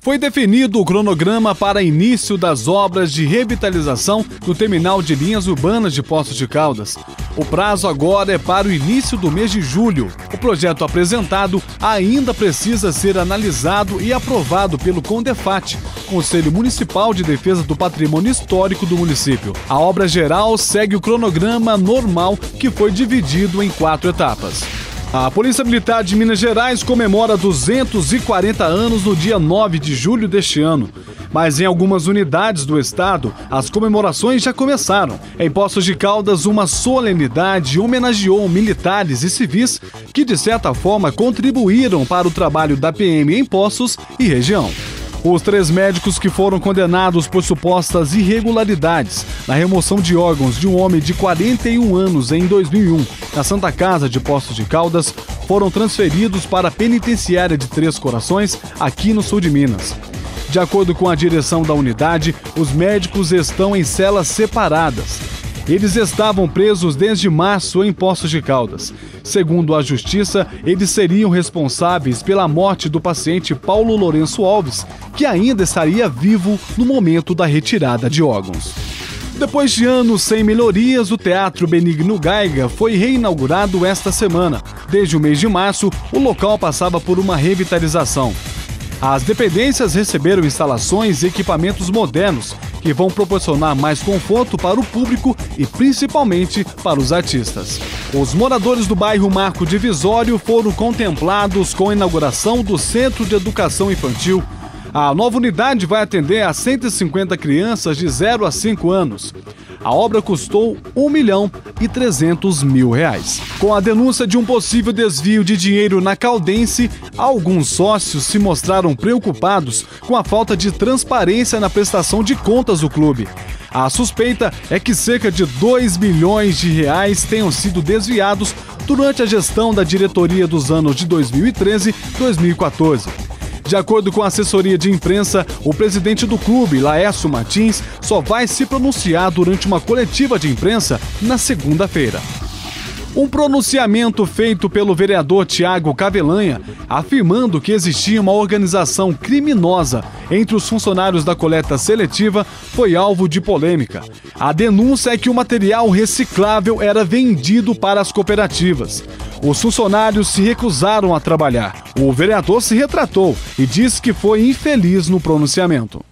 Foi definido o cronograma para início das obras de revitalização do terminal de linhas urbanas de Poços de Caldas. O prazo agora é para o início do mês de julho. O projeto apresentado ainda precisa ser analisado e aprovado pelo Condefat, Conselho Municipal de Defesa do Patrimônio Histórico do município. A obra geral segue o cronograma normal que foi dividido em quatro etapas. A Polícia Militar de Minas Gerais comemora 240 anos no dia 9 de julho deste ano. Mas em algumas unidades do estado, as comemorações já começaram. Em Poços de Caldas, uma solenidade homenageou militares e civis que, de certa forma, contribuíram para o trabalho da PM em Poços e região. Os três médicos que foram condenados por supostas irregularidades na remoção de órgãos de um homem de 41 anos em 2001 na Santa Casa de Poços de Caldas foram transferidos para a penitenciária de Três Corações, aqui no sul de Minas. De acordo com a direção da unidade, os médicos estão em celas separadas. Eles estavam presos desde março em Poços de Caldas. Segundo a Justiça, eles seriam responsáveis pela morte do paciente Paulo Lourenço Alves, que ainda estaria vivo no momento da retirada de órgãos. Depois de anos sem melhorias, o Teatro Benigno Gaiga foi reinaugurado esta semana. Desde o mês de março, o local passava por uma revitalização. As dependências receberam instalações e equipamentos modernos que vão proporcionar mais conforto para o público e principalmente para os artistas. Os moradores do bairro Marco Divisório foram contemplados com a inauguração do Centro de Educação Infantil. A nova unidade vai atender a 150 crianças de 0 a 5 anos. A obra custou 1 milhão e 300 mil reais. Com a denúncia de um possível desvio de dinheiro na Caldense, alguns sócios se mostraram preocupados com a falta de transparência na prestação de contas do clube. A suspeita é que cerca de 2 milhões de reais tenham sido desviados durante a gestão da diretoria dos anos de 2013 e 2014. De acordo com a assessoria de imprensa, o presidente do clube, Laércio Martins, só vai se pronunciar durante uma coletiva de imprensa na segunda-feira. Um pronunciamento feito pelo vereador Tiago Cavelanha, afirmando que existia uma organização criminosa entre os funcionários da coleta seletiva, foi alvo de polêmica. A denúncia é que o material reciclável era vendido para as cooperativas. Os funcionários se recusaram a trabalhar. O vereador se retratou e disse que foi infeliz no pronunciamento.